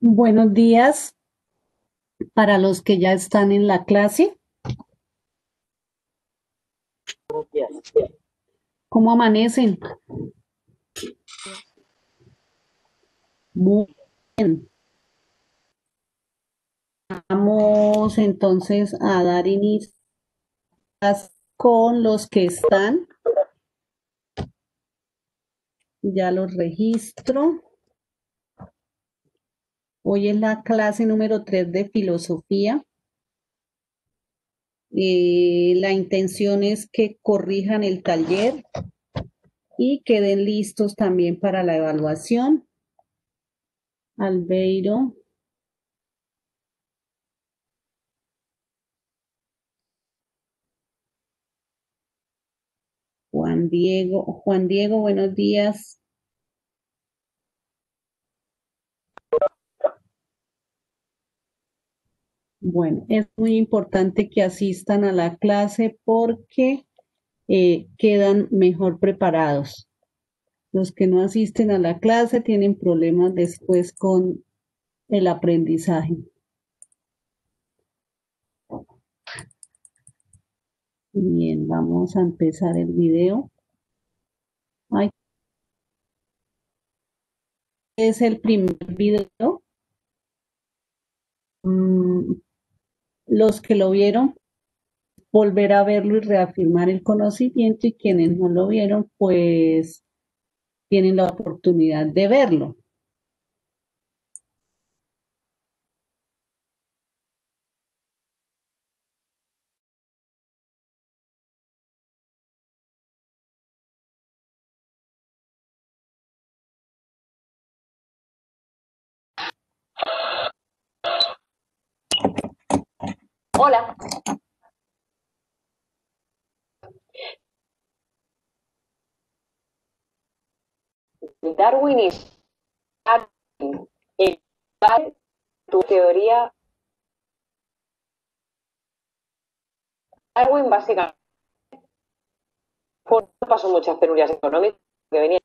Buenos días para los que ya están en la clase. ¿Cómo amanecen? Muy bien. Vamos entonces a dar inicio con los que están. Ya los registro. Hoy es la clase número 3 de filosofía. Eh, la intención es que corrijan el taller y queden listos también para la evaluación. Albeiro. Juan Diego. Juan Diego, buenos días. Bueno, es muy importante que asistan a la clase porque eh, quedan mejor preparados. Los que no asisten a la clase tienen problemas después con el aprendizaje. Bien, vamos a empezar el video. es el primer video. Mm, los que lo vieron, volver a verlo y reafirmar el conocimiento y quienes no lo vieron, pues tienen la oportunidad de verlo. Hola. Darwin es tu teoría. Darwin básicamente pasó muchas penurias económicas que venía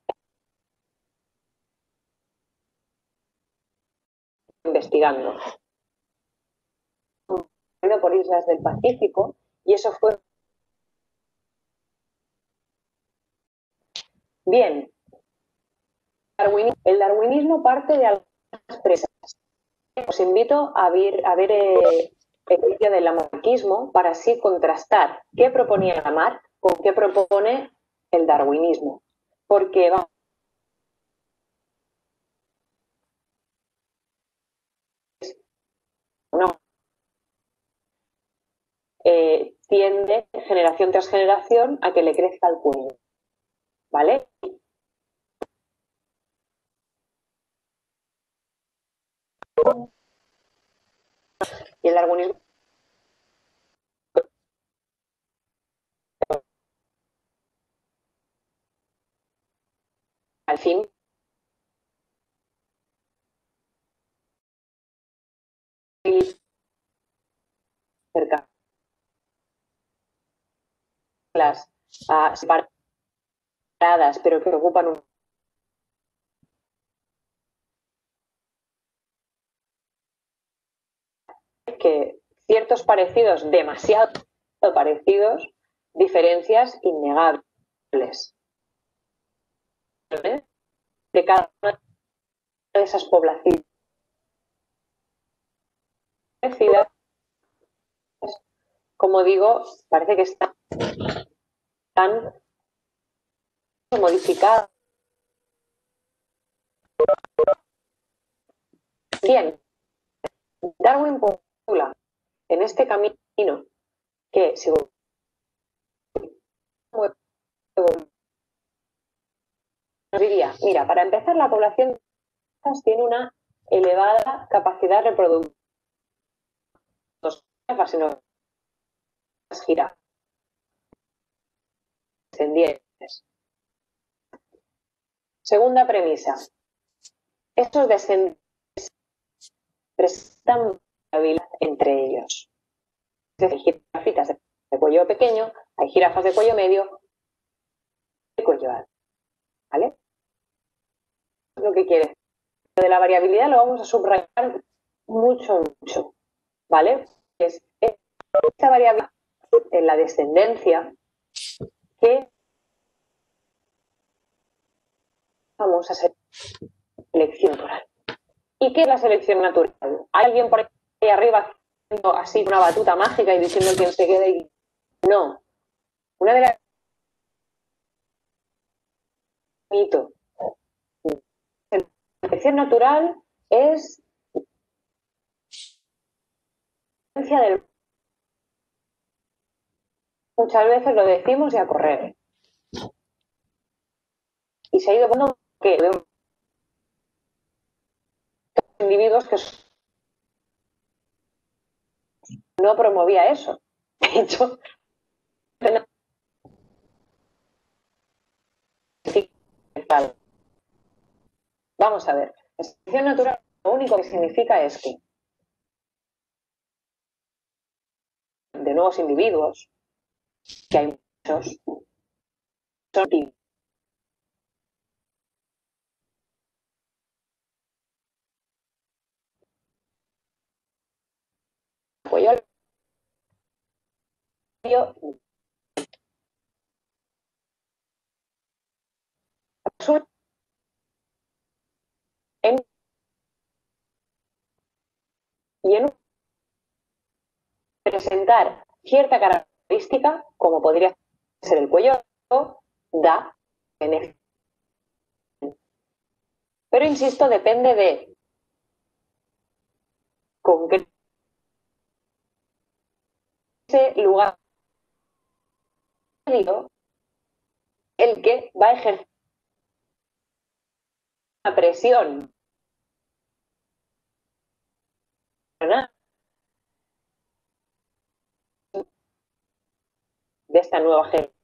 investigando por islas del Pacífico y eso fue... Bien, el darwinismo parte de algunas presas. Os invito a ver, a ver eh, el vídeo del lamarquismo para así contrastar qué proponía Lamarck con qué propone el darwinismo. Porque vamos, no, eh, tiende generación tras generación a que le crezca el cuello. ¿Vale? Y el darwinismo al fin cerca las uh, separadas, pero que ocupan un que ciertos parecidos, demasiado parecidos, diferencias innegables. De cada una de esas poblaciones como digo, parece que están están modificadas. Bien, Darwin postula en este camino que si diría, mira, para empezar la población tiene una elevada capacidad reproductiva. No gira descendientes. Segunda premisa. Estos descendientes presentan habilidad entre ellos. hay jirafitas de cuello pequeño, hay jirafas de cuello medio y cuello alto. ¿Vale? Lo que quiere de la variabilidad lo vamos a subrayar mucho, mucho, ¿vale? Es esta variabilidad en la descendencia vamos a hacer selección natural. ¿Y qué es la selección natural? ¿Hay alguien por ahí arriba haciendo así una batuta mágica y diciendo quién se quede? Y... No. Una de las mito. La selección natural es del muchas veces lo decimos y a correr. Y se ha ido poniendo que individuos que no promovía eso. De hecho, vamos a ver, la selección natural lo único que significa es que de nuevos individuos, que hay muchos, son pues yo, en, y en presentar cierta característica, como podría ser el cuello, da beneficio. Pero insisto, depende de con qué lugar el que va a ejercer una presión de esta nueva generación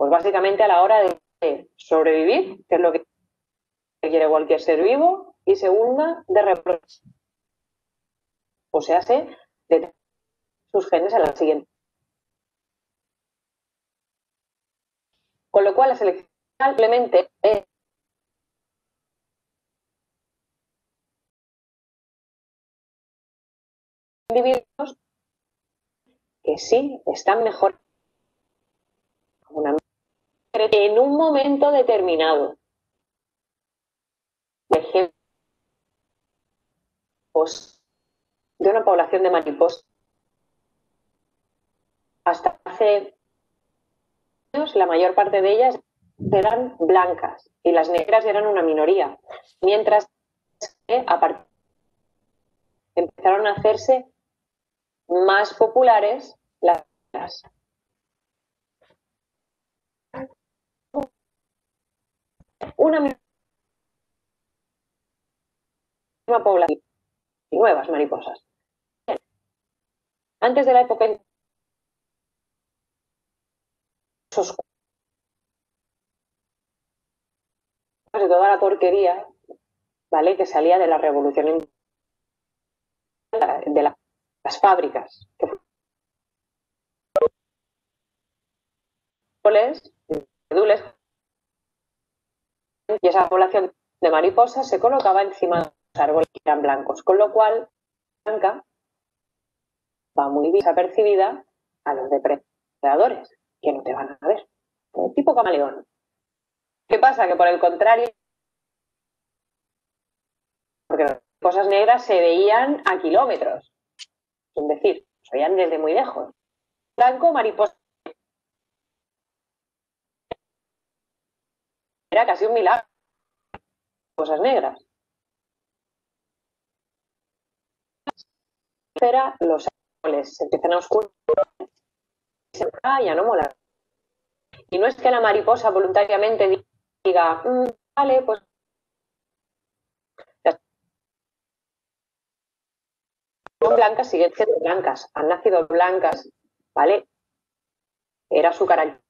pues básicamente a la hora de sobrevivir, que es lo que quiere cualquier ser vivo, y segunda, de reproducción. O sea, se de sus genes a la siguiente. Con lo cual, la selección simplemente es individuos que sí están mejor en un momento determinado. Ejemplo, de una población de mariposas. Hasta hace años la mayor parte de ellas eran blancas y las negras eran una minoría, mientras que empezaron a hacerse más populares las una misma población y nuevas mariposas. Antes de la época de toda la porquería, ¿vale? Que salía de la revolución de la las fábricas. y esa población de mariposas se colocaba encima de los árboles que eran blancos, con lo cual blanca va muy bien apercibida a los depredadores, que no te van a ver, tipo camaleón. ¿Qué pasa? Que por el contrario, porque las cosas negras se veían a kilómetros, es decir, se veían desde muy lejos. Blanco, mariposa. Era casi un milagro. Cosas negras. los árboles se empiezan a oscurecer y ya no mola. Y no es que la mariposa voluntariamente diga, mm, vale, pues son blancas, siguen siendo blancas, han nacido blancas, ¿vale? Era su carácter.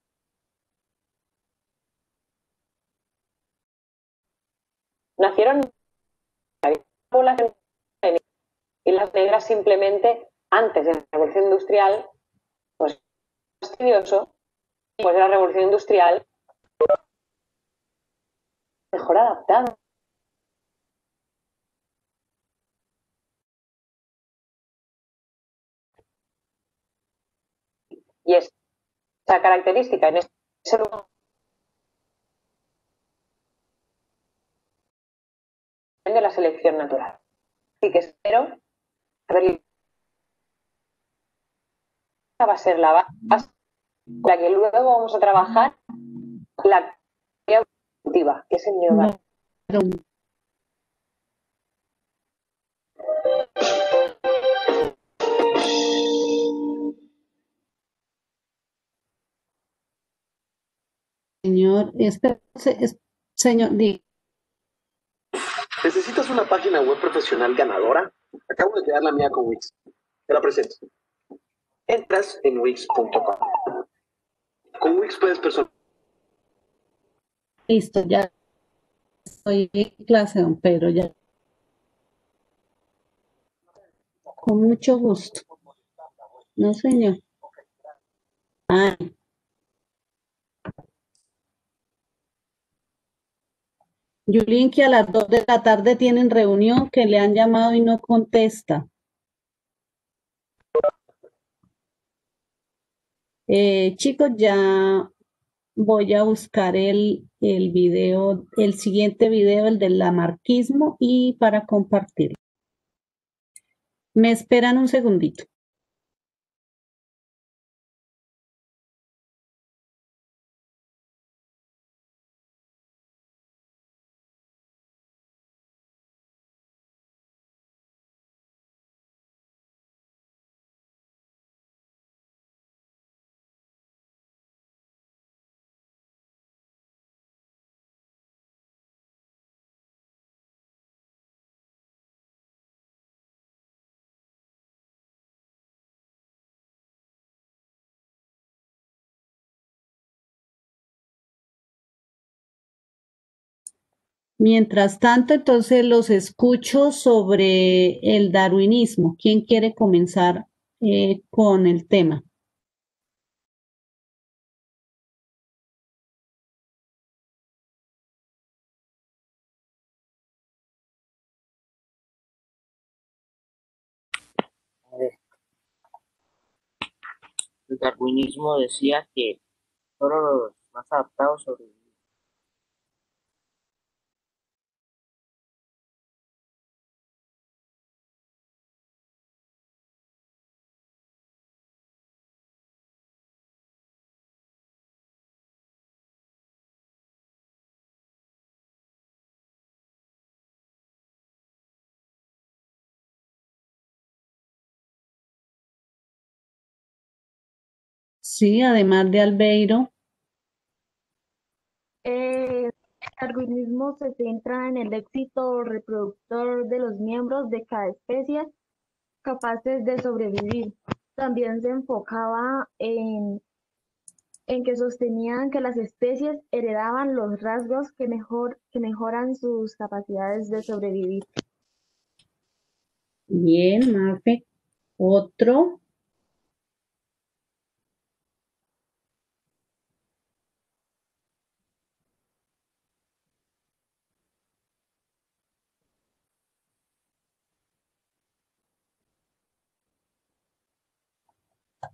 Nacieron población y las negras simplemente antes de la revolución industrial, pues fastidioso, después de la revolución industrial, mejor adaptado. Y esa característica en ese lugar de la selección natural. Así que espero ver va a ser la base la que luego vamos a trabajar la evolutiva, que es el hogar. Señor, este, señor, ¿Necesitas una página web profesional ganadora? Acabo de crear la mía con Wix. Te la presento. Entras en wix.com. Con Wix puedes personalizar. Listo, ya estoy en clase, don Pedro, ya. Con mucho gusto. No, señor. Ay. Yulín, que a las 2 de la tarde tienen reunión, que le han llamado y no contesta. Eh, chicos, ya voy a buscar el, el video, el siguiente video, el del lamarquismo, y para compartirlo. Me esperan un segundito. Mientras tanto, entonces los escucho sobre el darwinismo. ¿Quién quiere comenzar eh, con el tema? El darwinismo decía que solo los más adaptados sobrevivían Sí, además de Albeiro. Eh, el darwinismo se centra en el éxito reproductor de los miembros de cada especie capaces de sobrevivir. También se enfocaba en, en que sostenían que las especies heredaban los rasgos que, mejor, que mejoran sus capacidades de sobrevivir. Bien, Mafe. Otro.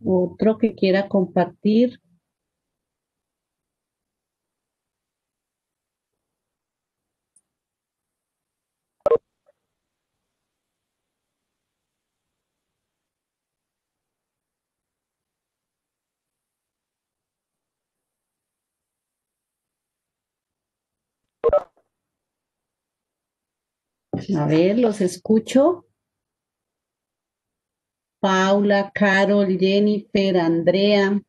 Otro que quiera compartir. A ver, los escucho. Paula, Carol, Jennifer, Andrea,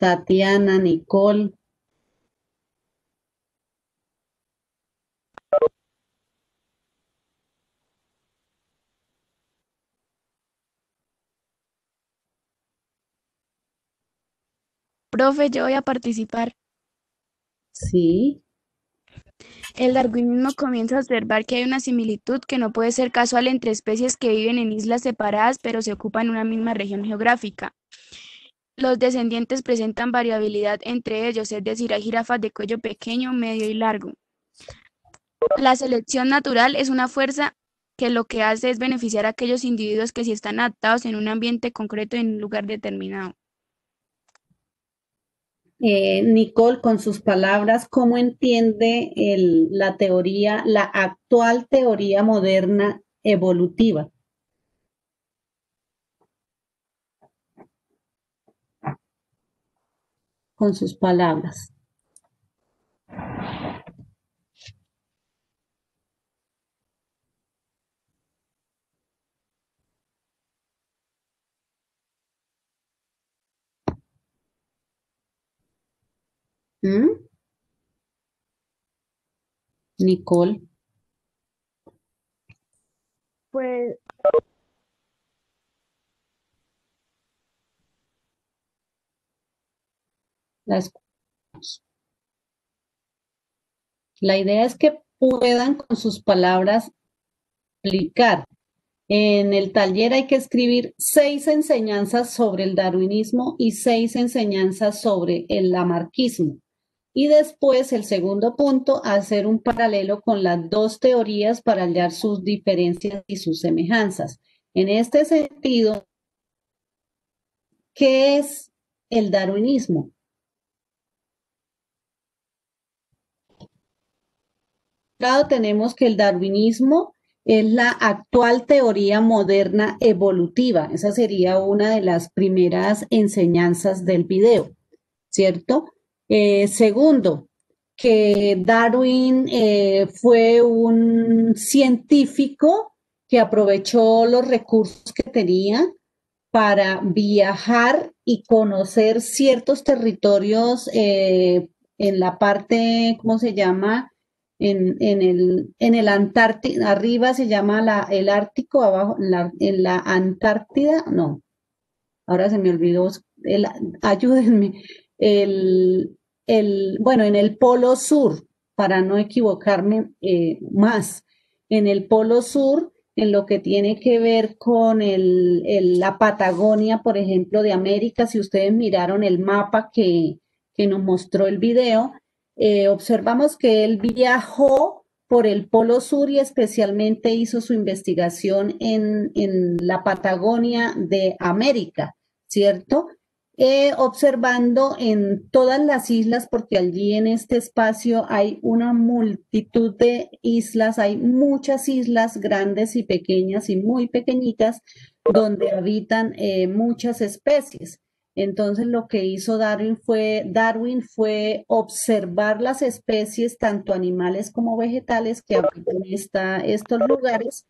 Tatiana, Nicole. Profe, yo voy a participar. Sí. El darwinismo comienza a observar que hay una similitud que no puede ser casual entre especies que viven en islas separadas pero se ocupan una misma región geográfica. los descendientes presentan variabilidad entre ellos, es decir, hay jirafas de cuello pequeño, medio y largo. La selección natural es una fuerza que lo que hace es beneficiar a aquellos individuos que sí están adaptados en un ambiente concreto en un lugar determinado. Eh, Nicole, con sus palabras, ¿cómo entiende la teoría, la actual teoría moderna evolutiva? Con sus palabras. ¿Mm? Nicole. Pues La idea es que puedan con sus palabras explicar. En el taller hay que escribir seis enseñanzas sobre el darwinismo y seis enseñanzas sobre el lamarquismo. Y después, el segundo punto, hacer un paralelo con las dos teorías para hallar sus diferencias y sus semejanzas. En este sentido, ¿qué es el darwinismo? Claro, tenemos que el darwinismo es la actual teoría moderna evolutiva. Esa sería una de las primeras enseñanzas del video, ¿cierto? Eh, segundo, que Darwin eh, fue un científico que aprovechó los recursos que tenía para viajar y conocer ciertos territorios eh, en la parte, ¿cómo se llama? En, el, en el Antártida, arriba se llama la, el Ártico, abajo en la Antártida, no, ahora se me olvidó, ayúdenme, el, el, bueno, en el polo sur, para no equivocarme eh, más, en el polo sur, en lo que tiene que ver con el, la Patagonia, por ejemplo, de América, si ustedes miraron el mapa que, que nos mostró el video, eh, observamos que él viajó por el Polo Sur y especialmente hizo su investigación en, en la Patagonia de América, ¿cierto? Eh, observando en todas las islas, porque allí en este espacio hay una multitud de islas, hay muchas islas grandes y pequeñas y muy pequeñitas donde habitan eh, muchas especies. Entonces lo que hizo Darwin fue, Darwin fue observar las especies, tanto animales como vegetales, que habitan esta, estos lugares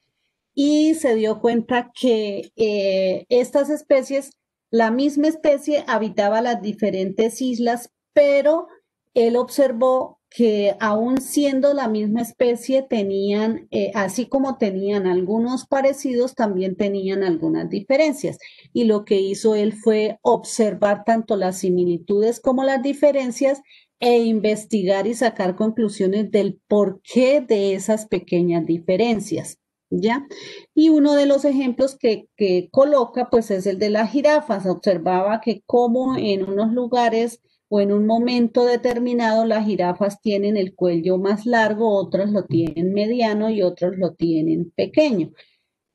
y se dio cuenta que eh, estas especies la misma especie habitaba las diferentes islas, pero él observó que aún siendo la misma especie tenían, eh, así como tenían algunos parecidos, también tenían algunas diferencias. Y lo que hizo él fue observar tanto las similitudes como las diferencias e investigar y sacar conclusiones del porqué de esas pequeñas diferencias. ¿Ya? Y uno de los ejemplos que, coloca, pues es el de las jirafas. Observaba que como en unos lugares o en un momento determinado las jirafas tienen el cuello más largo, otros lo tienen mediano y otros lo tienen pequeño.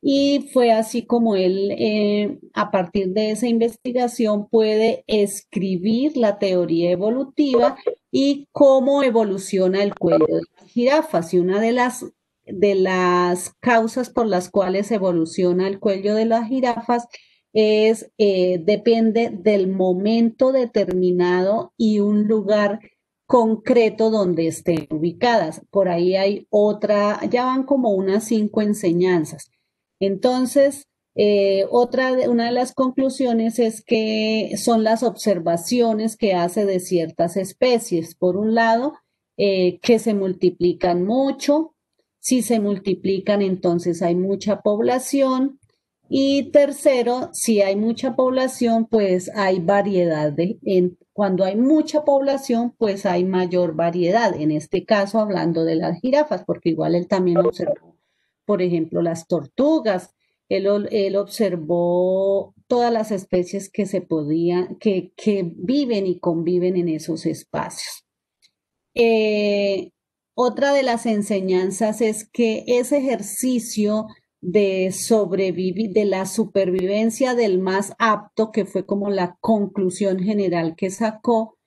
Y fue así como él, eh, a partir de esa investigación, puede escribir la teoría evolutiva y cómo evoluciona el cuello de las jirafas. Y una de las de las causas por las cuales evoluciona el cuello de las jirafas es, eh, depende del momento determinado y un lugar concreto donde estén ubicadas. Por ahí hay otra, ya van como unas cinco enseñanzas. Entonces, eh, otra de, una de las conclusiones es que son las observaciones que hace de ciertas especies. Por un lado, eh, que se multiplican mucho, si se multiplican, entonces hay mucha población. Y tercero, si hay mucha población, pues hay variedad. De, en, cuando hay mucha población, pues hay mayor variedad. En este caso, hablando de las jirafas, porque igual él también observó, por ejemplo, las tortugas. Él, él observó todas las especies que se podían, que, que viven y conviven en esos espacios. Eh, otra de las enseñanzas es que ese ejercicio de sobrevivir, de la supervivencia del más apto, que fue como la conclusión general que sacó,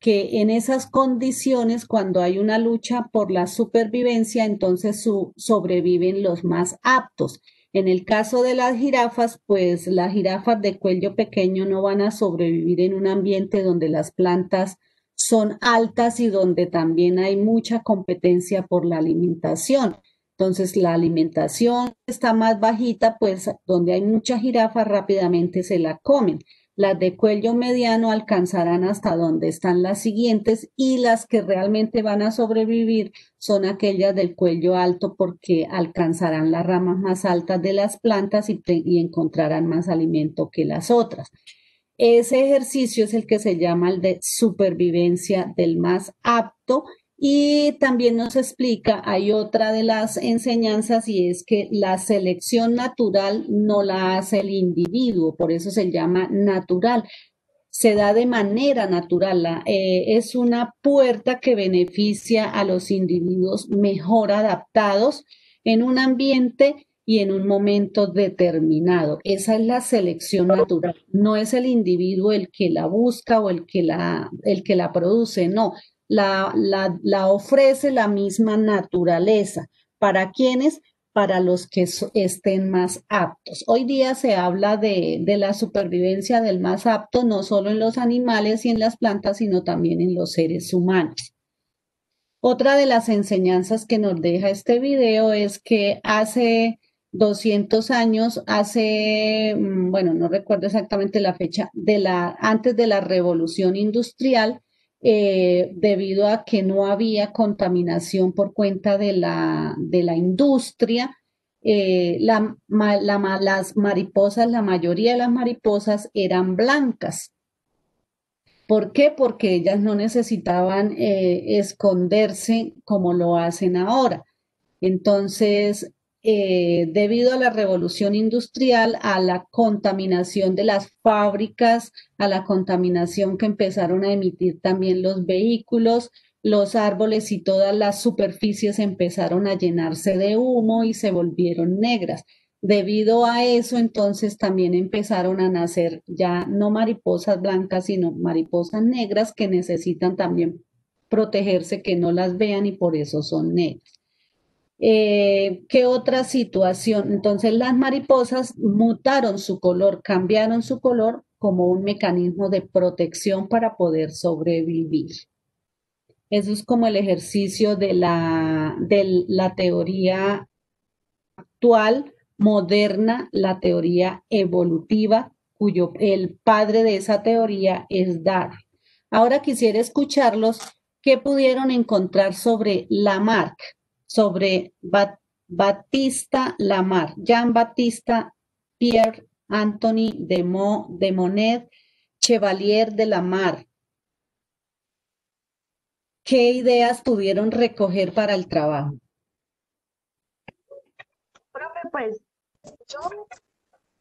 que en esas condiciones, cuando hay una lucha por la supervivencia, entonces sobreviven los más aptos. En el caso de las jirafas, pues las jirafas de cuello pequeño no van a sobrevivir en un ambiente donde las plantas son altas y donde también hay mucha competencia por la alimentación. Entonces, la alimentación está más bajita, pues donde hay mucha jirafa rápidamente se la comen. Las de cuello mediano alcanzarán hasta donde están las siguientes y las que realmente van a sobrevivir son aquellas del cuello alto porque alcanzarán las ramas más altas de las plantas y, y encontrarán más alimento que las otras. Ese ejercicio es el que se llama el de supervivencia del más apto y también nos explica, hay otra de las enseñanzas y es que la selección natural no la hace el individuo, por eso se llama natural. Se da de manera natural, eh, es una puerta que beneficia a los individuos mejor adaptados en un ambiente y en un momento determinado. Esa es la selección natural. No es el individuo el que la busca o el que la, el que la produce, no la, la, ofrece la misma naturaleza. ¿Para quienes Para los que estén más aptos. Hoy día se habla de, de, la supervivencia del más apto, no solo en los animales y en las plantas, sino también en los seres humanos. Otra de las enseñanzas que nos deja este video es que hace 200 años, hace, mm, bueno, no recuerdo exactamente la fecha, de la, antes de la revolución industrial, eh, debido a que no había contaminación por cuenta de la, de la industria. Eh, la, las mariposas, la mayoría de las mariposas eran blancas. ¿Por qué? Porque ellas no necesitaban eh, esconderse como lo hacen ahora. Entonces, eh, debido a la revolución industrial, a la contaminación de las fábricas, a la contaminación que empezaron a emitir también los vehículos, los árboles y todas las superficies empezaron a llenarse de humo y se volvieron negras. Debido a eso, entonces también empezaron a nacer ya no mariposas blancas, sino mariposas negras que necesitan también protegerse, que no las vean y por eso son negras. Eh, ¿Qué otra situación? Entonces las mariposas mutaron su color, cambiaron su color como un mecanismo de protección para poder sobrevivir. Eso es como el ejercicio de la, de la teoría actual, moderna, la teoría evolutiva, cuyo el padre de esa teoría es Darwin. Ahora quisiera escucharlos qué pudieron encontrar sobre Lamarck sobre Batista Lamar, Jean Batista Pierre Anthony de, de Monet, Chevalier de Lamar. ¿Qué ideas pudieron recoger para el trabajo? Profe, pues yo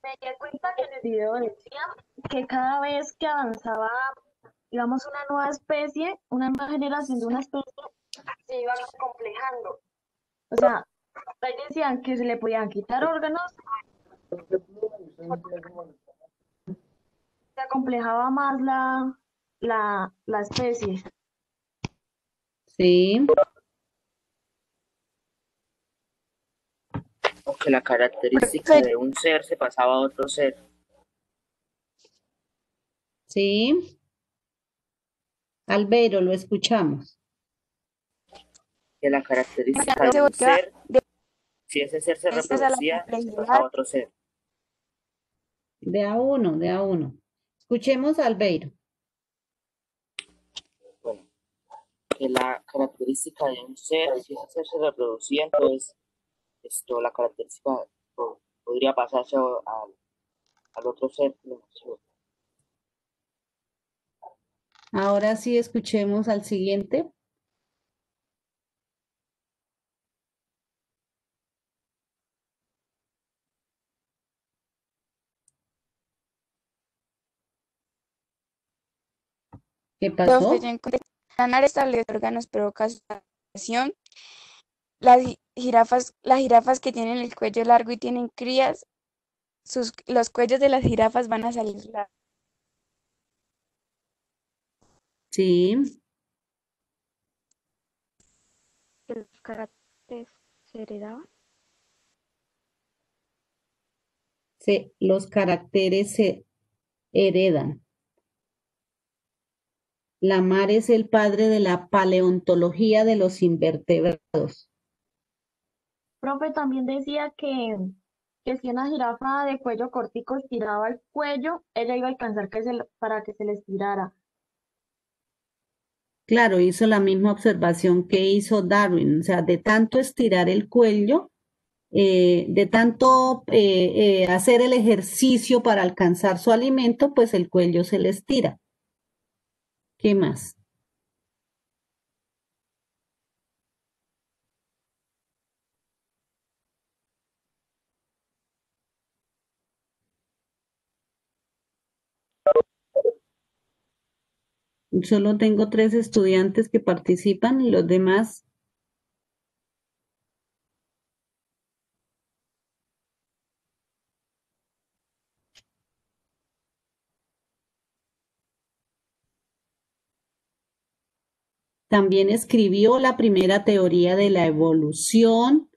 me di cuenta que en el video decía que cada vez que avanzaba, digamos, una nueva especie, una nueva generación de una especie, se iba complejando. O sea, ahí decían que se le podían quitar órganos. Se acomplejaba más la, la, la especie. Sí. O que la característica de un ser se pasaba a otro ser. Sí. Albero, lo escuchamos que la característica de un ser, si ese ser se reproducía, a otro ser. De a uno, de a uno. Escuchemos a Albeiro. Bueno, que la característica de un ser, si ese ser se reproducía, entonces esto, la característica podría pasarse al, al otro ser Ahora sí escuchemos al siguiente. ¿Qué Los pasó? que ya ganar establecer órganos provoca sudoración. Las ji- jirafas, las jirafas que tienen el cuello largo y tienen crías, sus, los cuellos de las jirafas van a salir largos. Sí, los caracteres se heredaban. se, los caracteres se heredan. Lamar es el padre de la paleontología de los invertebrados. Profe también decía que, que si una jirafa de cuello cortico estiraba el cuello, ella iba a alcanzar que se, para que se le estirara. Claro, hizo la misma observación que hizo Darwin, o sea, de tanto estirar el cuello, eh, de tanto eh, eh, hacer el ejercicio para alcanzar su alimento, pues el cuello se le estira. ¿Qué más? Solo tengo tres estudiantes que participan y los demás También escribió la primera teoría de la evolución.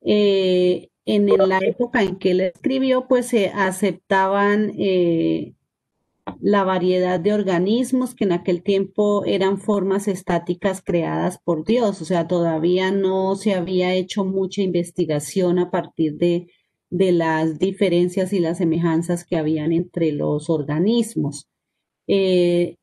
Eh, en la época en que él escribió, pues se aceptaban eh, la variedad de organismos que en aquel tiempo eran formas estáticas creadas por Dios. O sea, todavía no se había hecho mucha investigación a partir de, las diferencias y las semejanzas que habían entre los organismos. Eh,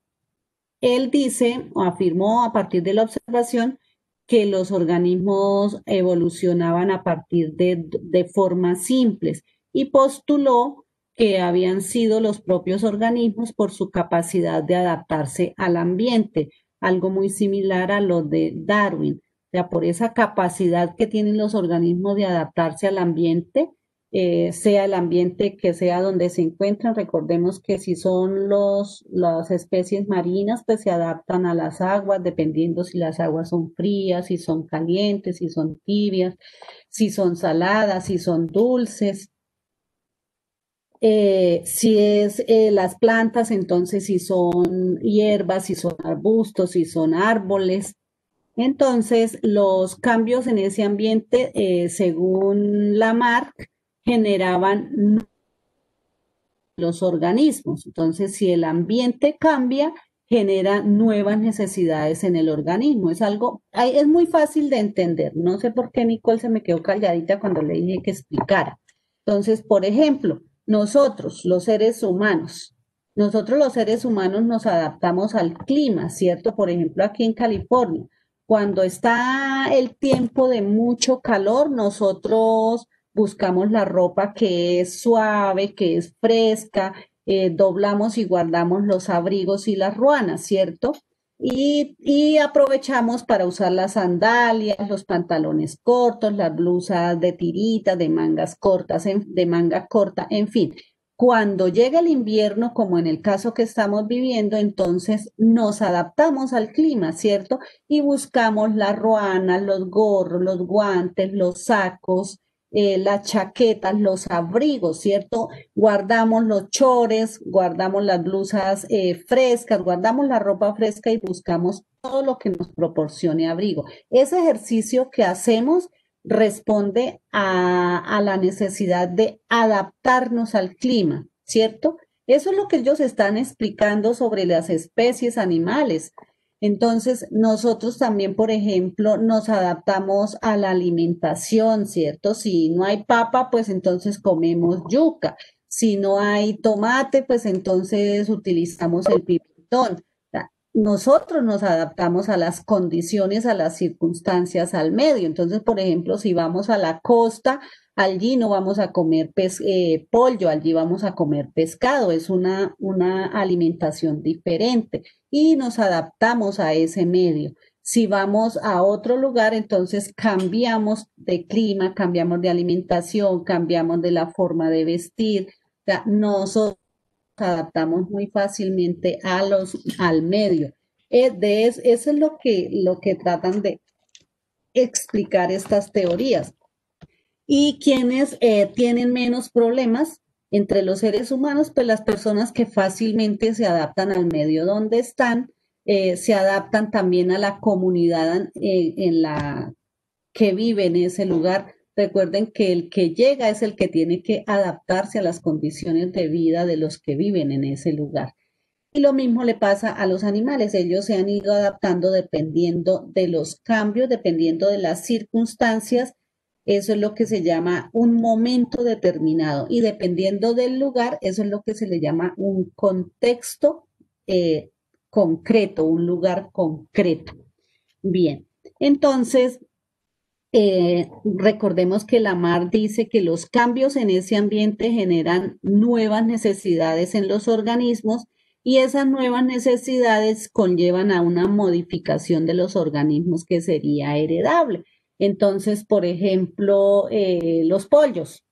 él dice o afirmó a partir de la observación que los organismos evolucionaban a partir de, de formas simples y postuló que habían sido los propios organismos por su capacidad de adaptarse al ambiente, algo muy similar a lo de Darwin. O sea, por esa capacidad que tienen los organismos de adaptarse al ambiente, eh, sea el ambiente que sea donde se encuentran. Recordemos que si son los, las especies marinas, pues se adaptan a las aguas, dependiendo si las aguas son frías, si son calientes, si son tibias, si son saladas, si son dulces. Eh, si es eh, las plantas, entonces si son hierbas, si son arbustos, si son árboles. Entonces, los cambios en ese ambiente, según Lamarck, generaban los organismos. Entonces, si el ambiente cambia, genera nuevas necesidades en el organismo. Es algo, es muy fácil de entender. No sé por qué Nicole se me quedó calladita cuando le dije que explicara. Entonces, por ejemplo, nosotros, los seres humanos, nosotros los seres humanos nos adaptamos al clima, ¿cierto? Por ejemplo, aquí en California, cuando está el tiempo de mucho calor, nosotros buscamos la ropa que es suave, que es fresca, eh, doblamos y guardamos los abrigos y las ruanas, ¿cierto? Y, y, aprovechamos para usar las sandalias, los pantalones cortos, las blusas de tirita, de mangas cortas, de manga corta, en fin. Cuando llega el invierno, como en el caso que estamos viviendo, entonces nos adaptamos al clima, ¿cierto? Y buscamos las ruanas, los gorros, los guantes, los sacos, eh, las chaquetas, los abrigos, ¿cierto? Guardamos los chores, guardamos las blusas eh, frescas, guardamos la ropa fresca y buscamos todo lo que nos proporcione abrigo. Ese ejercicio que hacemos responde a, a la necesidad de adaptarnos al clima, ¿cierto? Eso es lo que ellos están explicando sobre las especies animales. Entonces, nosotros también, por ejemplo, nos adaptamos a la alimentación, ¿cierto? Si no hay papa, pues entonces comemos yuca. Si no hay tomate, pues entonces utilizamos el pimentón. Nosotros nos adaptamos a las condiciones, a las circunstancias, al medio. Entonces, por ejemplo, si vamos a la costa, allí no vamos a comer eh, pollo, allí vamos a comer pescado. Es una, una alimentación diferente y nos adaptamos a ese medio. Si vamos a otro lugar, entonces cambiamos de clima, cambiamos de alimentación, cambiamos de la forma de vestir. O sea, nosotros adaptamos muy fácilmente a los, al medio. Eh, eso es lo que, lo que tratan de explicar estas teorías. Y quienes eh, tienen menos problemas entre los seres humanos, pues las personas que fácilmente se adaptan al medio donde están, eh, se adaptan también a la comunidad en la que vive en ese lugar. Recuerden que el que llega es el que tiene que adaptarse a las condiciones de vida de los que viven en ese lugar. Y lo mismo le pasa a los animales. Ellos se han ido adaptando dependiendo de los cambios, dependiendo de las circunstancias. Eso es lo que se llama un momento determinado. Y dependiendo del lugar, eso es lo que se le llama un contexto eh, concreto, un lugar concreto. Bien, entonces, eh, recordemos que Lamar dice que los cambios en ese ambiente generan nuevas necesidades en los organismos y esas nuevas necesidades conllevan a una modificación de los organismos que sería heredable. Entonces, por ejemplo, eh, los pollos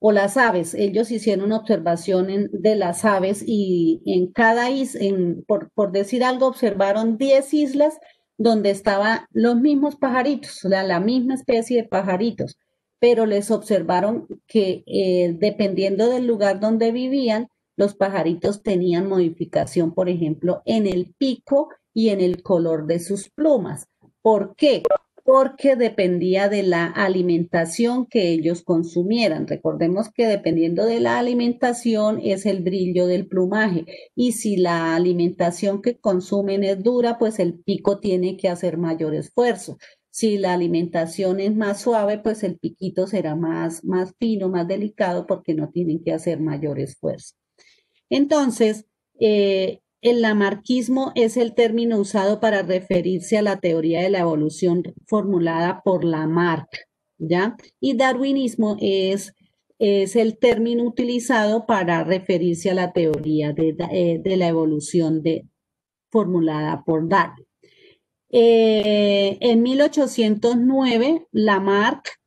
o las aves, ellos hicieron una observación de las aves y en cada isla, por, por, decir algo, observaron 10 islas donde estaban los mismos pajaritos, la misma especie de pajaritos, pero les observaron que eh, dependiendo del lugar donde vivían, los pajaritos tenían modificación, por ejemplo, en el pico y en el color de sus plumas. ¿Por qué? Porque dependía de la alimentación que ellos consumieran. Recordemos que dependiendo de la alimentación es el brillo del plumaje. Y si la alimentación que consumen es dura, pues el pico tiene que hacer mayor esfuerzo. Si la alimentación es más suave, pues el piquito será más, más fino, más delicado, porque no tienen que hacer mayor esfuerzo. Entonces, eh, el lamarquismo es el término usado para referirse a la teoría de la evolución formulada por Lamarck, ¿ya? Y darwinismo es, es el término utilizado para referirse a la teoría de, eh, la evolución de, formulada por Darwin. Eh, en 1809, Lamarck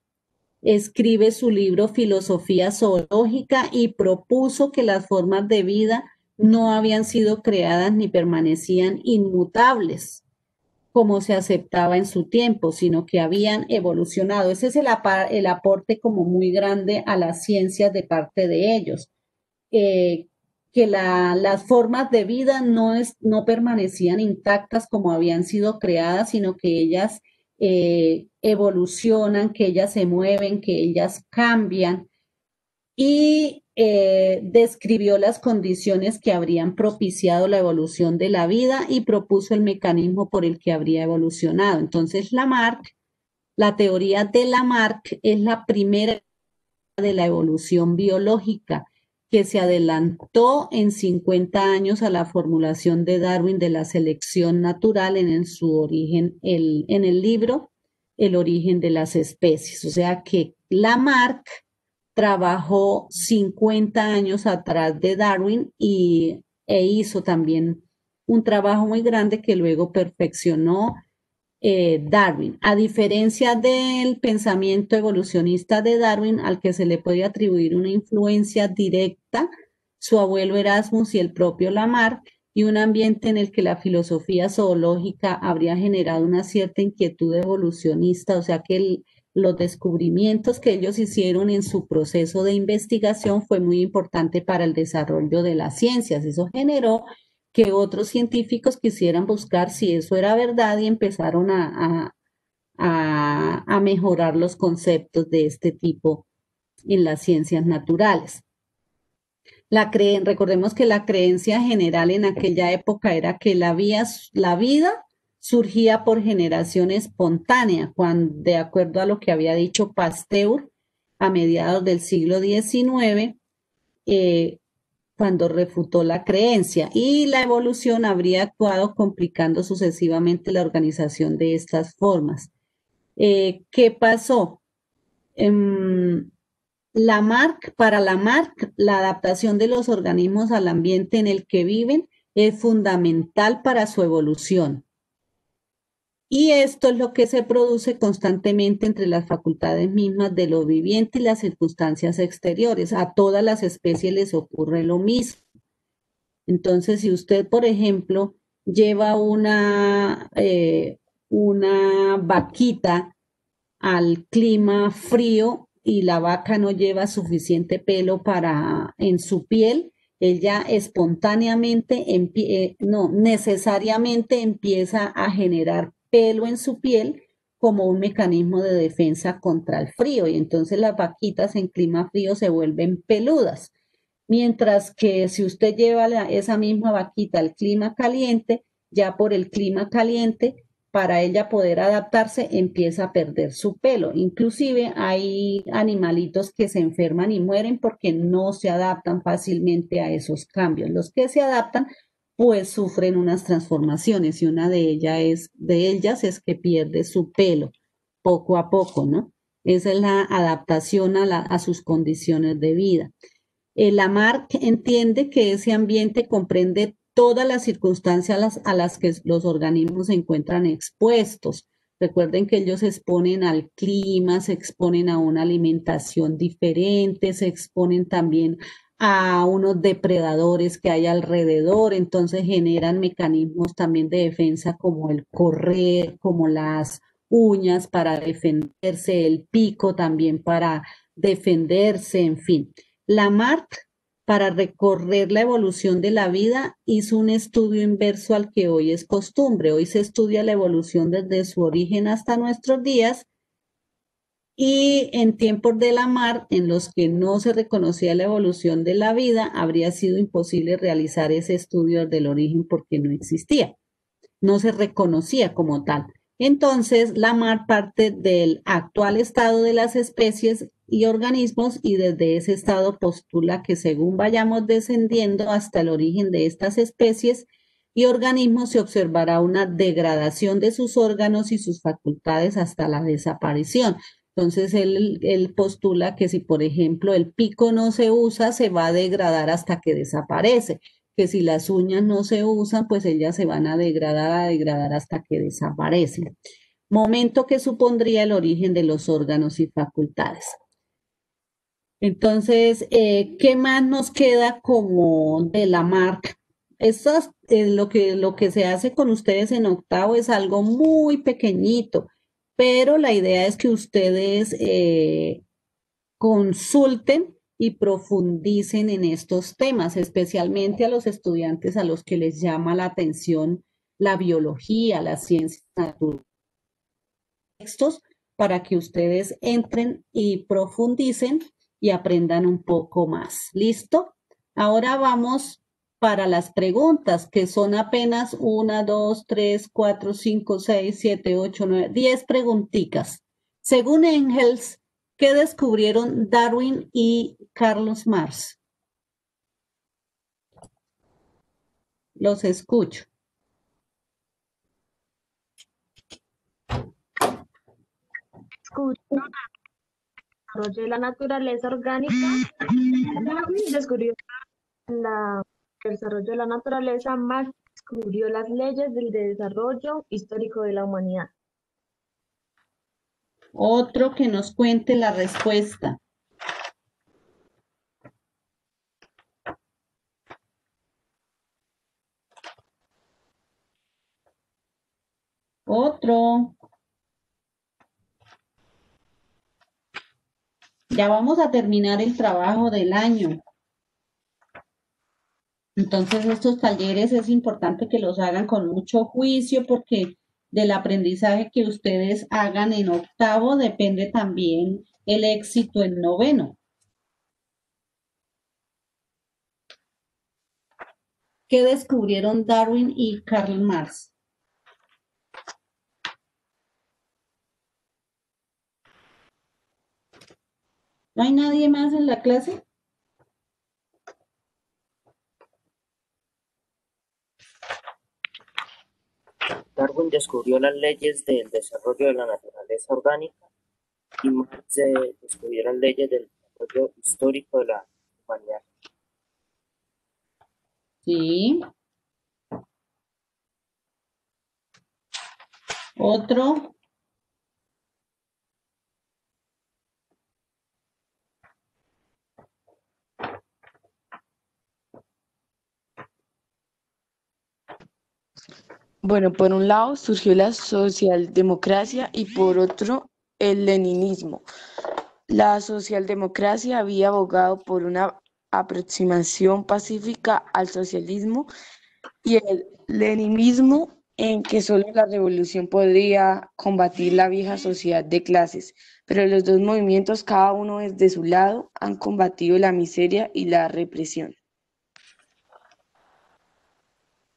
escribe su libro Filosofía Zoológica y propuso que las formas de vida no habían sido creadas ni permanecían inmutables como se aceptaba en su tiempo, sino que habían evolucionado. Ese es el, aporte como muy grande a las ciencias de parte de ellos, eh, que las formas de vida no, no permanecían intactas como habían sido creadas, sino que ellas eh, evolucionan, que ellas se mueven, que ellas cambian y eh, describió las condiciones que habrían propiciado la evolución de la vida y propuso el mecanismo por el que habría evolucionado. Entonces, Lamarck, la teoría de Lamarck es la primera de la evolución biológica que se adelantó en 50 años a la formulación de Darwin de la selección natural en, su origen, en el libro El origen de las especies. O sea que Lamarck trabajó 50 años atrás de Darwin y, e hizo también un trabajo muy grande que luego perfeccionó eh, Darwin. A diferencia del pensamiento evolucionista de Darwin, al que se le puede atribuir una influencia directa, su abuelo Erasmus y el propio Lamarck, y un ambiente en el que la filosofía zoológica habría generado una cierta inquietud evolucionista, o sea que los descubrimientos que ellos hicieron en su proceso de investigación fue muy importante para el desarrollo de las ciencias. Eso generó que otros científicos quisieran buscar si eso era verdad y empezaron a, a, mejorar los conceptos de este tipo en las ciencias naturales. La recordemos que la creencia general en aquella época era que la, la vida surgía por generación espontánea, cuando, de acuerdo a lo que había dicho Pasteur a mediados del siglo XIX, eh, cuando refutó la creencia y la evolución habría actuado complicando sucesivamente la organización de estas formas. Eh, ¿Qué pasó? Em, Lamarck, para Lamarck, la adaptación de los organismos al ambiente en el que viven es fundamental para su evolución. Y esto es lo que se produce constantemente entre las facultades mismas de lo viviente y las circunstancias exteriores. A todas las especies les ocurre lo mismo. Entonces, si usted, por ejemplo, lleva una, eh, una vaquita al clima frío y la vaca no lleva suficiente pelo para en su piel, ella espontáneamente, eh, no, necesariamente empieza a generar pelo en su piel como un mecanismo de defensa contra el frío y entonces las vaquitas en clima frío se vuelven peludas. Mientras que si usted lleva esa misma vaquita al clima caliente, ya por el clima caliente, para ella poder adaptarse, empieza a perder su pelo. Inclusive hay animalitos que se enferman y mueren porque no se adaptan fácilmente a esos cambios. Los que se adaptan, pues sufren unas transformaciones y una de ellas es, de ellas es que pierde su pelo poco a poco, ¿no? Esa es la adaptación a, a sus condiciones de vida. El Lamarck entiende que ese ambiente comprende todas las circunstancias a las, que los organismos se encuentran expuestos. Recuerden que ellos se exponen al clima, se exponen a una alimentación diferente, se exponen también a unos depredadores que hay alrededor, entonces generan mecanismos también de defensa como el correr, como las uñas para defenderse, el pico también para defenderse, en fin. Lamarck, para recorrer la evolución de la vida, hizo un estudio inverso al que hoy es costumbre. Hoy se estudia la evolución desde su origen hasta nuestros días y en tiempos de Lamarck, en los que no se reconocía la evolución de la vida, habría sido imposible realizar ese estudio del origen porque no existía, no se reconocía como tal. Entonces, Lamarck parte del actual estado de las especies y organismos y desde ese estado postula que según vayamos descendiendo hasta el origen de estas especies y organismos se observará una degradación de sus órganos y sus facultades hasta la desaparición. Entonces él, postula que si, por ejemplo, el pico no se usa, se va a degradar hasta que desaparece, que si las uñas no se usan, pues ellas se van a degradar, a degradar hasta que desaparecen. Momento que supondría el origen de los órganos y facultades. Entonces, eh, ¿qué más nos queda como de la marca? Esto es lo, que, lo que se hace con ustedes en octavo es algo muy pequeñito, pero la idea es que ustedes eh, consulten y profundicen en estos temas, especialmente a los estudiantes a los que les llama la atención la biología, la ciencia natural. Textos para que ustedes entren y profundicen y aprendan un poco más. ¿Listo? Ahora vamos para las preguntas, que son apenas una, dos, tres, cuatro, cinco, seis, siete, ocho, nueve, diez preguntitas. Según Engels, ¿qué descubrieron Darwin y Carlos Marx? Los escucho. Escucho de la naturaleza orgánica, descubrió la, desarrollo de la naturaleza, más descubrió las leyes del desarrollo histórico de la humanidad. Otro que nos cuente la respuesta. Otro. Ya vamos a terminar el trabajo del año. Entonces estos talleres es importante que los hagan con mucho juicio porque del aprendizaje que ustedes hagan en octavo depende también el éxito en noveno. ¿Qué descubrieron Darwin y Karl Marx? ¿No hay nadie más en la clase? Darwin descubrió las leyes del desarrollo de la naturaleza orgánica y Marx descubrió las leyes del desarrollo histórico de la humanidad. Sí. Otro. Bueno, por un lado surgió la socialdemocracia y por otro el leninismo. La socialdemocracia había abogado por una aproximación pacífica al socialismo y el leninismo en que solo la revolución podría combatir la vieja sociedad de clases, pero los dos movimientos, cada uno desde su lado, han combatido la miseria y la represión.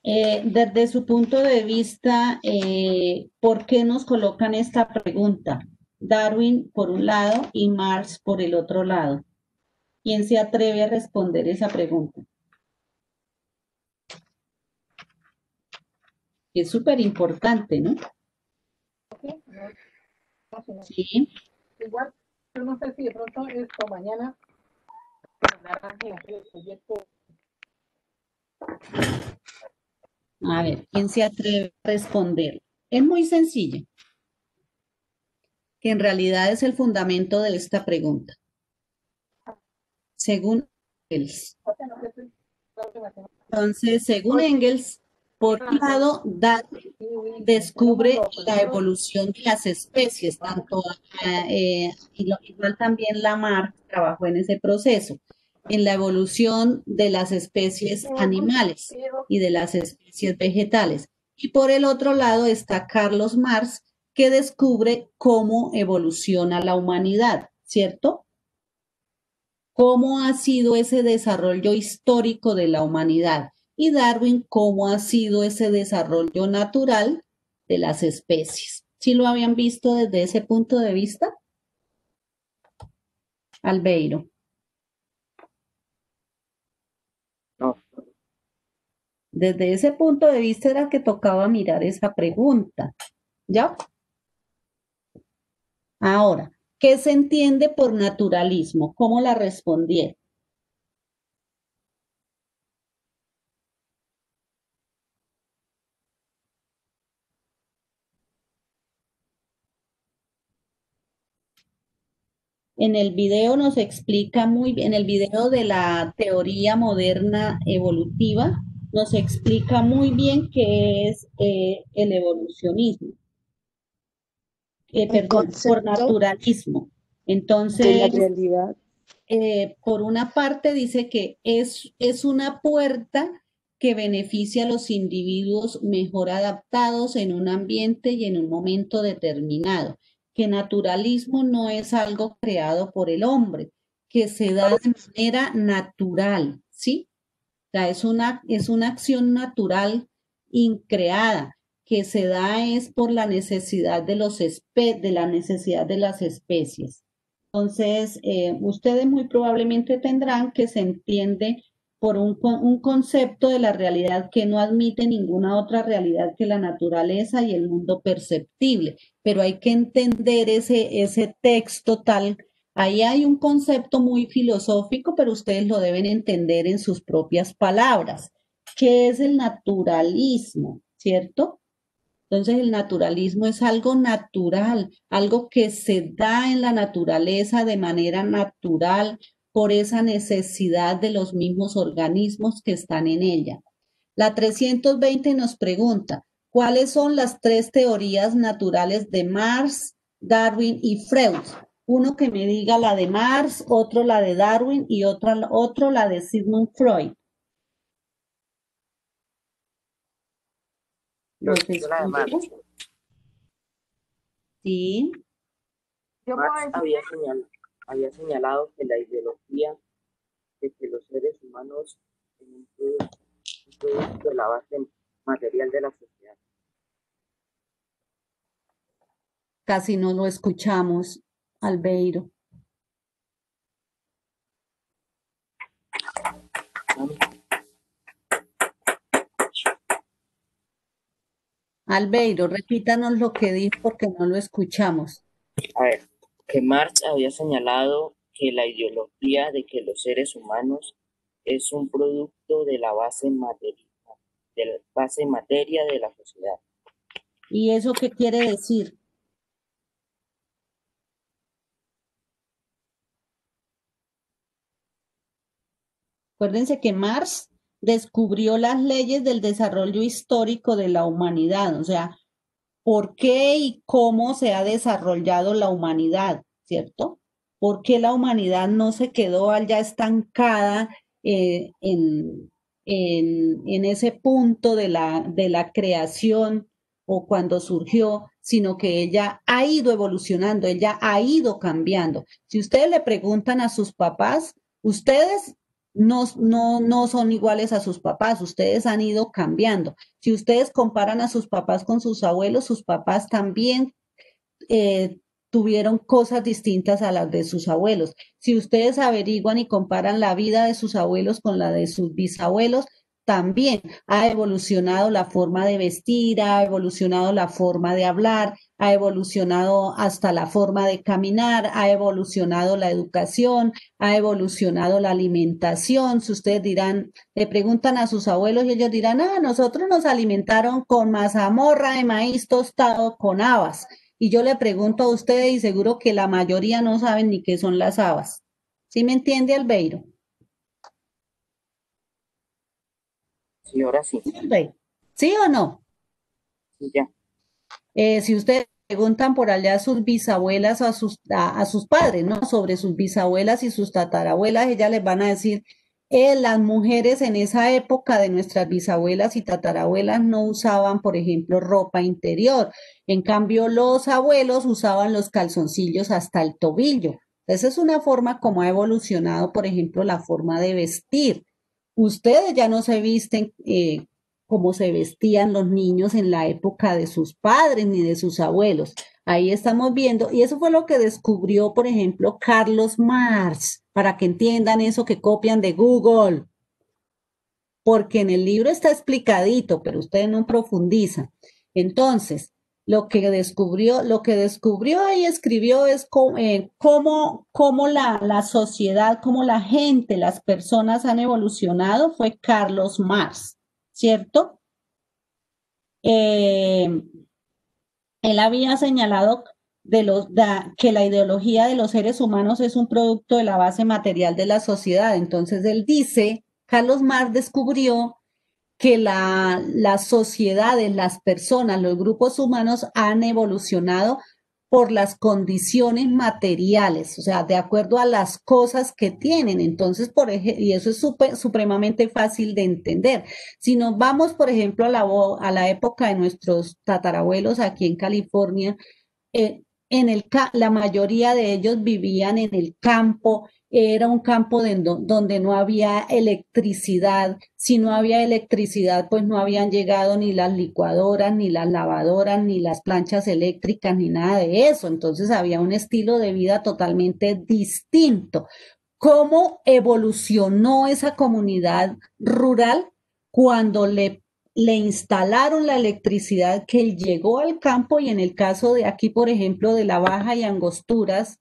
Eh, desde su punto de vista, eh, ¿por qué nos colocan esta pregunta? Darwin por un lado y Marx por el otro lado. ¿Quién se atreve a responder esa pregunta? Es súper importante, ¿no? Sí. Igual, yo no sé si de pronto esto mañana a ver, ¿quién se atreve a responder? Es muy sencillo, que en realidad es el fundamento de esta pregunta. Según Engels. Entonces, según Engels, por un lado, Darwin descubre la evolución de las especies, tanto eh, igual también Lamarck trabajó en ese proceso en la evolución de las especies animales y de las especies vegetales. Y por el otro lado está Carlos Marx, que descubre cómo evoluciona la humanidad, ¿cierto? Cómo ha sido ese desarrollo histórico de la humanidad. Y Darwin, cómo ha sido ese desarrollo natural de las especies. ¿Sí lo habían visto desde ese punto de vista? Albeiro. Desde ese punto de vista era que tocaba mirar esa pregunta. ¿Ya? Ahora, ¿qué se entiende por naturalismo? ¿Cómo la respondieron? En el video nos explica muy bien, en el video de la teoría moderna evolutiva, nos explica muy bien qué es eh, el evolucionismo. Eh, perdón, por naturalismo. Entonces, realidad. Eh, por una parte dice que es, es una puerta que beneficia a los individuos mejor adaptados en un ambiente y en un momento determinado, que naturalismo no es algo creado por el hombre, que se da de manera natural, ¿sí? Sea, es una, es una acción natural increada que se da es por la necesidad de, los de la necesidad de las especies. Entonces, eh, ustedes muy probablemente tendrán que se entiende por un, un, concepto de la realidad que no admite ninguna otra realidad que la naturaleza y el mundo perceptible, pero hay que entender ese, ese texto tal Ahí hay un concepto muy filosófico, pero ustedes lo deben entender en sus propias palabras. ¿Qué es el naturalismo? ¿Cierto? Entonces el naturalismo es algo natural, algo que se da en la naturaleza de manera natural por esa necesidad de los mismos organismos que están en ella. La 320 nos pregunta, ¿cuáles son las tres teorías naturales de Marx, Darwin y Freud? Uno que me diga la de Marx, otro la de Darwin y otro, otro la de Sigmund Freud. Sí. Marx había, había señalado que la ideología de que los seres humanos son un producto de la base material de la sociedad. Casi no lo escuchamos. Albeiro Albeiro, repítanos lo que dijo porque no lo escuchamos. A ver, que Marx había señalado que la ideología de que los seres humanos es un producto de la base materia, de la base materia de la sociedad. ¿Y eso qué quiere decir? Acuérdense que Marx descubrió las leyes del desarrollo histórico de la humanidad, o sea, por qué y cómo se ha desarrollado la humanidad, ¿cierto? ¿Por qué la humanidad no se quedó allá estancada eh, en, en, ese punto de la, de la creación o cuando surgió, sino que ella ha ido evolucionando, ella ha ido cambiando. Si ustedes le preguntan a sus papás, ustedes no, no, no son iguales a sus papás, ustedes han ido cambiando. Si ustedes comparan a sus papás con sus abuelos, sus papás también eh, tuvieron cosas distintas a las de sus abuelos. Si ustedes averiguan y comparan la vida de sus abuelos con la de sus bisabuelos, también ha evolucionado la forma de vestir, ha evolucionado la forma de hablar, ha evolucionado hasta la forma de caminar, ha evolucionado la educación, ha evolucionado la alimentación. Si ustedes dirán, le preguntan a sus abuelos y ellos dirán, ah, nosotros nos alimentaron con mazamorra de maíz tostado con habas. Y yo le pregunto a ustedes y seguro que la mayoría no saben ni qué son las habas. ¿Sí me entiende, Albeiro? Sí, ahora sí. ¿Sí o no? Sí, ya. Eh, si ustedes preguntan por allá a sus bisabuelas o a sus, a, sus padres, ¿no? Sobre sus bisabuelas y sus tatarabuelas, ellas les van a decir, eh, las mujeres en esa época de nuestras bisabuelas y tatarabuelas no usaban, por ejemplo, ropa interior. En cambio, los abuelos usaban los calzoncillos hasta el tobillo. Esa es una forma como ha evolucionado, por ejemplo, la forma de vestir. Ustedes ya no se visten eh, como se vestían los niños en la época de sus padres ni de sus abuelos. Ahí estamos viendo, y eso fue lo que descubrió, por ejemplo, Carlos Marx, para que entiendan eso que copian de Google. Porque en el libro está explicadito, pero ustedes no profundizan. Entonces, lo que descubrió, lo que descubrió y escribió es eh, cómo, cómo, la, la, sociedad, cómo la gente, las personas han evolucionado, fue Carlos Marx, ¿cierto? Eh, él había señalado que la ideología de los seres humanos es un producto de la base material de la sociedad. Entonces él dice, Carlos Marx descubrió que la, las sociedades, las personas, los grupos humanos han evolucionado por las condiciones materiales, o sea, de acuerdo a las cosas que tienen. Entonces, por y eso es supremamente fácil de entender. Si nos vamos, por ejemplo, a la, a la época de nuestros tatarabuelos aquí en California, eh, en el, la mayoría de ellos vivían en el campo, era un campo donde no había electricidad. Si no había electricidad, pues no habían llegado ni las licuadoras, ni las lavadoras, ni las planchas eléctricas, ni nada de eso. Entonces había un estilo de vida totalmente distinto. ¿Cómo evolucionó esa comunidad rural cuando le, le instalaron la electricidad que llegó al campo y en el caso de aquí, por ejemplo, de la Baja y Angosturas,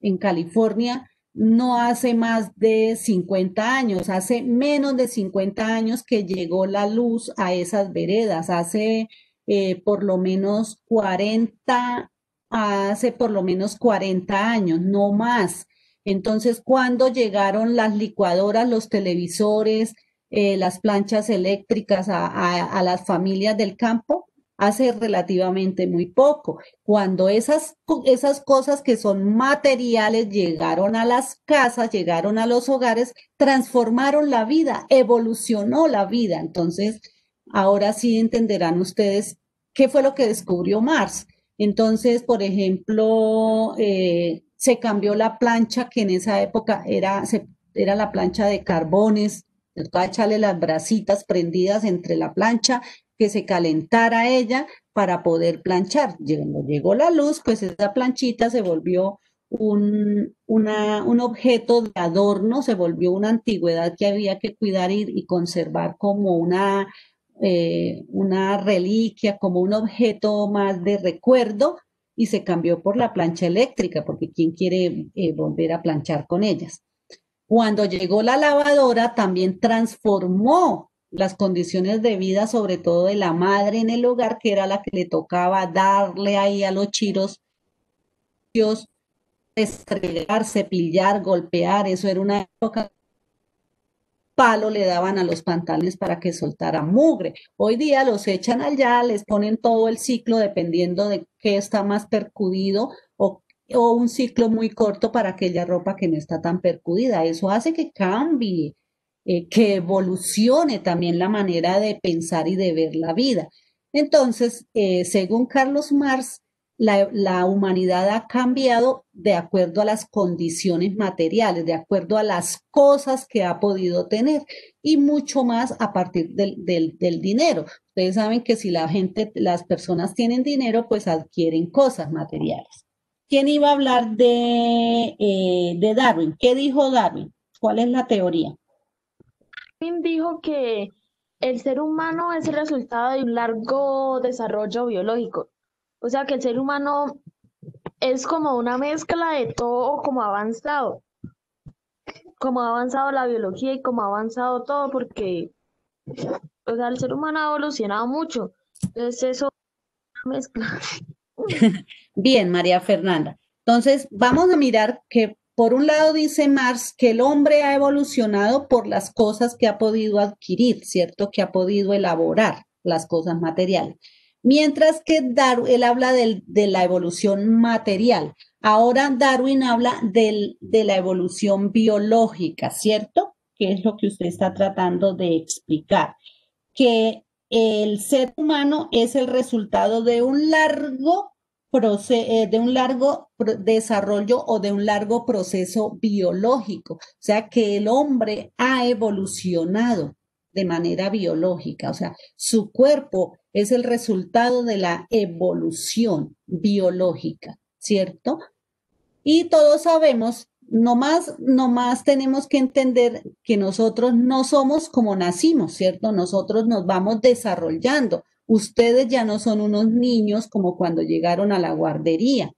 en California, no hace más de 50 años, hace menos de 50 años que llegó la luz a esas veredas, hace eh, por lo menos 40, hace por lo menos 40 años, no más. Entonces, cuando llegaron las licuadoras, los televisores, eh, las planchas eléctricas a las familias del campo, hace relativamente muy poco, cuando esas, esas cosas que son materiales llegaron a las casas, llegaron a los hogares, transformaron la vida, evolucionó la vida. Entonces, ahora sí entenderán ustedes qué fue lo que descubrió Marx. Entonces, por ejemplo, eh, se cambió la plancha que en esa época era, era la plancha de carbones, a echarle las brasitas prendidas entre la plancha que se calentara ella para poder planchar. Cuando llegó la luz, pues esa planchita se volvió un, un objeto de adorno, se volvió una antigüedad que había que cuidar y, conservar como una, eh, una reliquia, como un objeto más de recuerdo y se cambió por la plancha eléctrica, porque ¿quién quiere eh, volver a planchar con ellas? Cuando llegó la lavadora, también transformó las condiciones de vida, sobre todo de la madre en el hogar, que era la que le tocaba darle ahí a los chiros, estregar, cepillar, golpear, eso era una época palo le daban a los pantalones para que soltara mugre. Hoy día los echan allá, les ponen todo el ciclo dependiendo de qué está más percudido o, o un ciclo muy corto para aquella ropa que no está tan percudida. Eso hace que cambie, eh, que evolucione también la manera de pensar y de ver la vida. Entonces, eh, según Carlos Marx, la, humanidad ha cambiado de acuerdo a las condiciones materiales, de acuerdo a las cosas que ha podido tener y mucho más a partir del, dinero. Ustedes saben que si la gente, las personas tienen dinero, pues adquieren cosas materiales. ¿Quién iba a hablar de, eh, de Darwin? ¿Qué dijo Darwin? ¿Cuál es la teoría? Dijo que el ser humano es el resultado de un largo desarrollo biológico o sea que el ser humano es como una mezcla de todo como avanzado. Como ha avanzado la biología y como ha avanzado todo porque, o sea, el ser humano ha evolucionado mucho. Entonces eso es una mezcla. Bien, María Fernanda. Entonces, vamos a mirar que por un lado dice Marx que el hombre ha evolucionado por las cosas que ha podido adquirir, ¿cierto? Que ha podido elaborar las cosas materiales. Mientras que Darwin, él habla de la evolución material. Ahora Darwin habla de la evolución biológica, ¿cierto? Que es lo que usted está tratando de explicar. Que el ser humano es el resultado de un largo de un largo desarrollo o de un largo proceso biológico. O sea que el hombre ha evolucionado de manera biológica, o sea, su cuerpo es el resultado de la evolución biológica, ¿cierto? Y todos sabemos, nomás, nomás tenemos que entender que nosotros no somos como nacimos, ¿cierto? Nosotros nos vamos desarrollando. Ustedes ya no son unos niños como cuando llegaron a la guardería,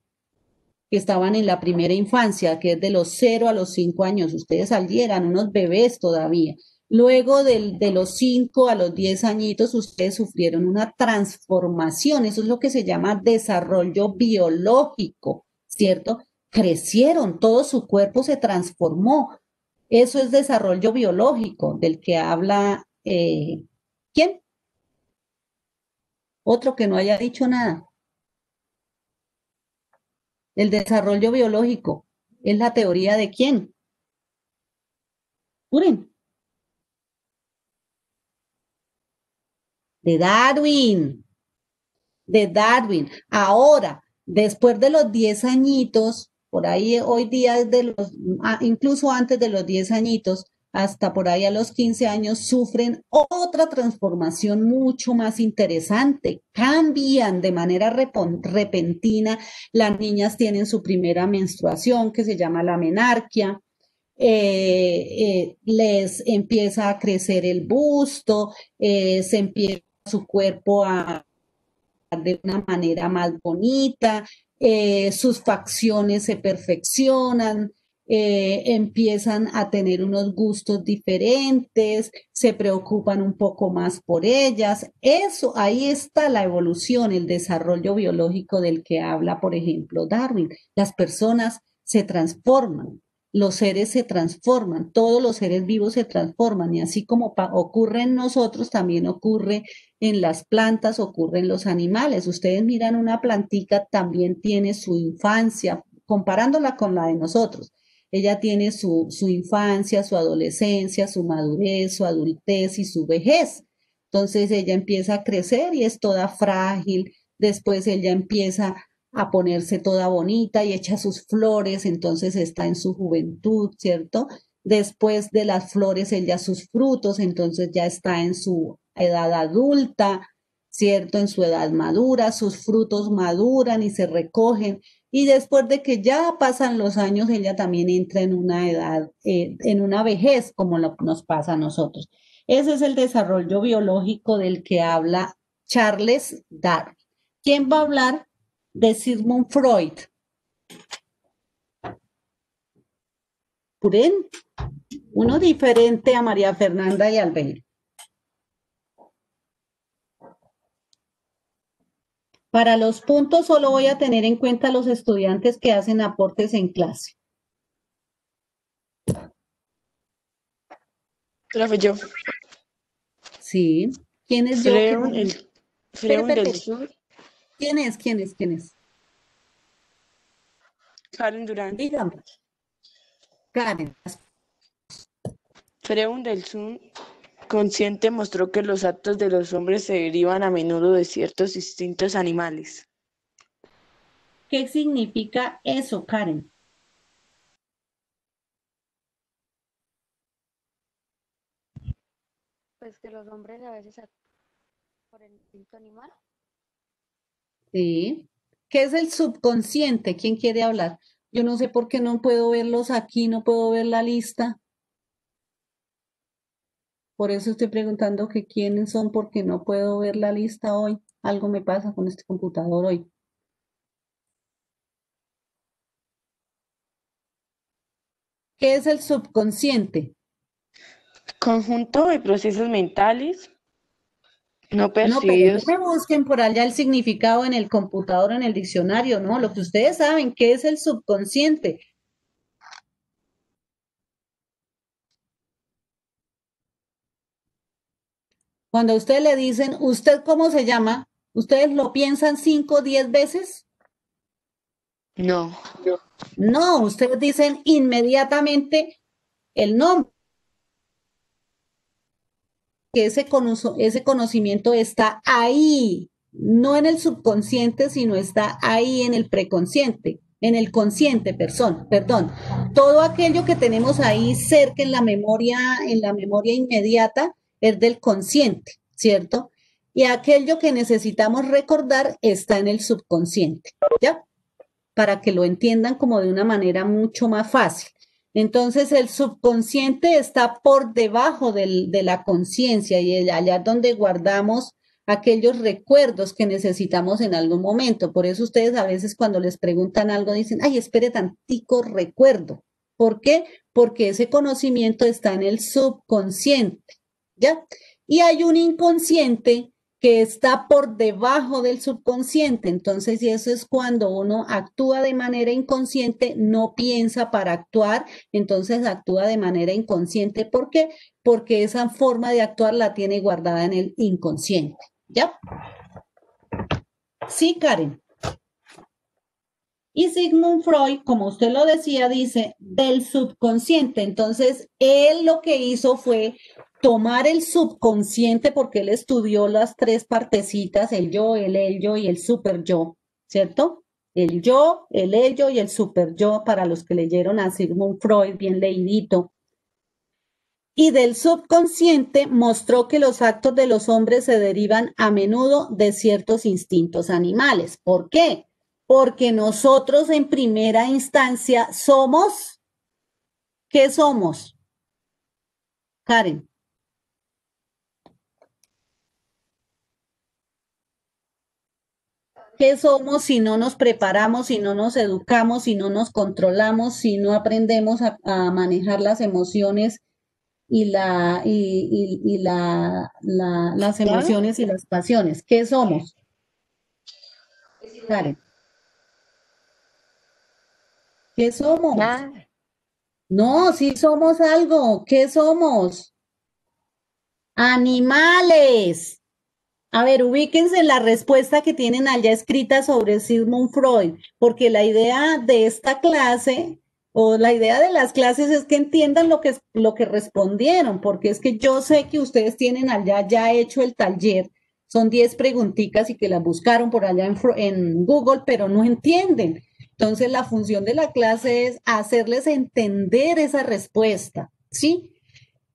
que estaban en la primera infancia, que es de los cero a los cinco años. Ustedes salieran unos bebés todavía. Luego de los 5 a los 10 añitos, ustedes sufrieron una transformación. Eso es lo que se llama desarrollo biológico, ¿cierto? Crecieron, todo su cuerpo se transformó. Eso es desarrollo biológico del que habla, eh, ¿quién? Otro que no haya dicho nada. El desarrollo biológico es la teoría de quién. Puren. de Darwin, de Darwin. Ahora, después de los 10 añitos, por ahí hoy día, de los, ah, incluso antes de los 10 añitos, hasta por ahí a los 15 años, sufren otra transformación mucho más interesante. Cambian de manera repentina. Las niñas tienen su primera menstruación, que se llama la menarquia. Eh, eh, les empieza a crecer el busto, eh, se empieza su cuerpo a, de una manera más bonita, sus facciones se perfeccionan, eh, empiezan a tener unos gustos diferentes, se preocupan un poco más por ellas. Eso, ahí está la evolución, el desarrollo biológico del que habla, por ejemplo, Darwin. Las personas se transforman, los seres se transforman, todos los seres vivos se transforman y así como ocurre en nosotros, también ocurre en las plantas, ocurre en los animales. Ustedes miran una plantica, también tiene su infancia, comparándola con la de nosotros. Ella tiene su, su infancia, su adolescencia, su madurez, su adultez y su vejez. Entonces ella empieza a crecer y es toda frágil. Después ella empieza a ponerse toda bonita y echa sus flores, entonces está en su juventud, ¿cierto? Después de las flores, ella sus frutos, entonces ya está en su edad adulta, ¿cierto? En su edad madura, sus frutos maduran y se recogen. Y después de que ya pasan los años, ella también entra en una edad, eh, en una vejez, como lo, nos pasa a nosotros. Ese es el desarrollo biológico del que habla Charles Darwin. ¿Quién va a hablar? de Sigmund Freud. Puren, uno diferente a María Fernanda y Albeiro. Para los puntos solo voy a tener en cuenta los estudiantes que hacen aportes en clase. Profe, yo. Sí. ¿Quién es yo? Freun, ¿Quién es? el, Espere, del. Sur, ¿Quién es? ¿Quién es? ¿Quién es? Karen Durán. Dígame. Karen. Freun del Sur consciente mostró que los actos de los hombres se derivan a menudo de ciertos instintos animales. ¿Qué significa eso, Karen? Pues que los hombres a veces actúan por el instinto animal. Sí. ¿Qué es el subconsciente? ¿Quién quiere hablar? Yo no sé por qué no puedo verlos aquí, no puedo ver la lista. Por eso estoy preguntando que quiénes son, porque no puedo ver la lista hoy. Algo me pasa con este computador hoy. ¿Qué es el subconsciente? Conjunto de procesos mentales no No, pero no percibidos. me busquen por allá el significado en el computador, en el diccionario, no. Lo que ustedes saben, ¿qué es el subconsciente? Cuando a ustedes le dicen, ¿usted cómo se llama? ¿Ustedes lo piensan cinco o diez veces? No. No, ustedes dicen inmediatamente el nombre. Que ese, ese conocimiento está ahí, no en el subconsciente, sino está ahí en el preconsciente, en el consciente, perdón, perdón. Todo aquello que tenemos ahí cerca en la memoria, en la memoria inmediata, es del consciente, ¿cierto? Y aquello que necesitamos recordar está en el subconsciente, ¿ya? Para que lo entiendan como de una manera mucho más fácil. Entonces, el subconsciente está por debajo del- de la conciencia y allá donde guardamos aquellos recuerdos que necesitamos en algún momento. Por eso ustedes a veces cuando les preguntan algo dicen, ay, espere tantico recuerdo. ¿Por qué? Porque ese conocimiento está en el subconsciente, ¿ya? Y hay un inconsciente que está por debajo del subconsciente. Entonces, y eso es cuando uno actúa de manera inconsciente, no piensa para actuar, entonces actúa de manera inconsciente. ¿Por qué? Porque esa forma de actuar la tiene guardada en el inconsciente. ¿Ya? Sí, Karen. Y Sigmund Freud, como usted lo decía, dice del subconsciente. Entonces, él lo que hizo fue tomar el subconsciente, porque él estudió las tres partecitas, el yo, el ello y el super yo, ¿cierto? El yo, el ello y el super yo, para los que leyeron a Sigmund Freud, bien leidito. Y del subconsciente mostró que los actos de los hombres se derivan a menudo de ciertos instintos animales. ¿Por qué? Porque nosotros en primera instancia somos, ¿qué somos? Karen. ¿Qué somos si no nos preparamos, si no nos educamos, si no nos controlamos, si no aprendemos a, a manejar las emociones y, la, y, y- y la, la- las emociones y las pasiones? ¿Qué somos? Karen. ¿Qué somos? Nada. No, sí somos algo. ¿Qué somos? Animales. A ver, ubíquense en la respuesta que tienen allá escrita sobre Sigmund Freud, porque la idea de esta clase o la idea de las clases es que entiendan lo que, lo que respondieron, porque es que yo sé que ustedes tienen allá ya hecho el taller, son 10 preguntitas y que las buscaron por allá en, Google, pero no entienden. Entonces, la función de la clase es hacerles entender esa respuesta, ¿sí?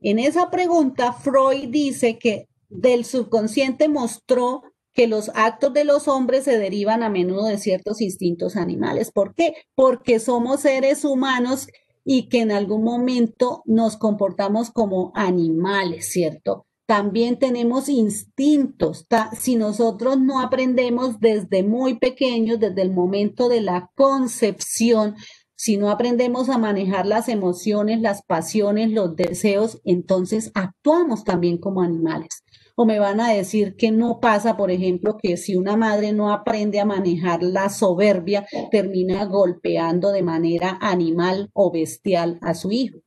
En esa pregunta, Freud dice que del subconsciente mostró que los actos de los hombres se derivan a menudo de ciertos instintos animales. ¿Por qué? Porque somos seres humanos y que en algún momento nos comportamos como animales, ¿cierto? También tenemos instintos. Si nosotros no aprendemos desde muy pequeños, desde el momento de la concepción, si no aprendemos a manejar las emociones, las pasiones, los deseos, entonces actuamos también como animales. O me van a decir que no pasa, por ejemplo, que si una madre no aprende a manejar la soberbia, termina golpeando de manera animal o bestial a su hijo.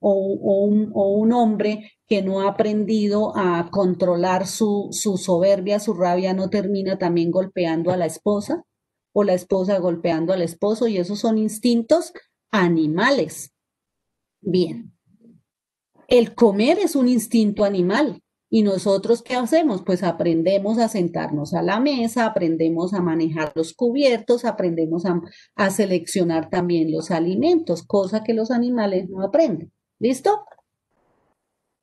o, o un, o un hombre que no ha aprendido a controlar su, su soberbia, su rabia, no termina también golpeando a la esposa o la esposa golpeando al esposo y esos son instintos animales. Bien. El comer es un instinto animal. ¿Y nosotros qué hacemos? Pues aprendemos a sentarnos a la mesa, aprendemos a manejar los cubiertos, aprendemos a, a seleccionar también los alimentos, cosa que los animales no aprenden. ¿Listo?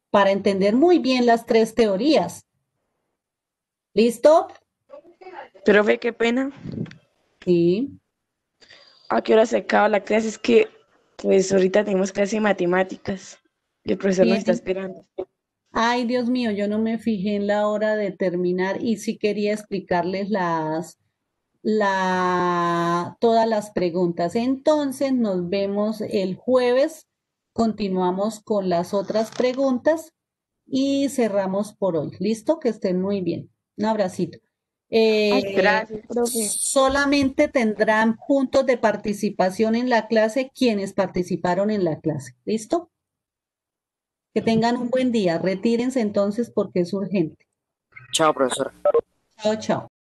Para entender muy bien las tres teorías. ¿Listo? Profe, qué pena. Sí. ¿A qué hora se acaba la clase? Es que, pues, ahorita tenemos clase de matemáticas. Y el profesor nos está esperando. Ay, Dios mío, yo no me fijé en la hora de terminar y sí quería explicarles las, la, todas las preguntas. Entonces, nos vemos el jueves. Continuamos con las otras preguntas y cerramos por hoy. ¿Listo? Que estén muy bien. Un abracito. Eh, Gracias. Profe, solamente tendrán puntos de participación en la clase quienes participaron en la clase. ¿Listo? Que tengan un buen día. Retírense entonces porque es urgente. Chao, profesor. Chao, chao.